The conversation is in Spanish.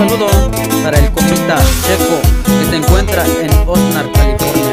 saludo para el compita Checo que se encuentra en Osnar, California.